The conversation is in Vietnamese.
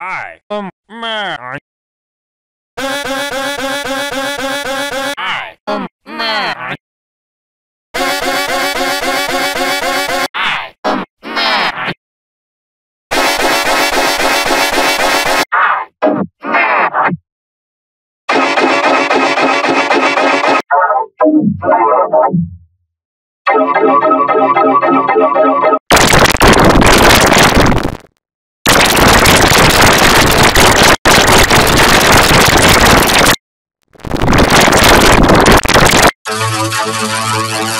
I am man. I am man. I am man. I am man. I am man. Música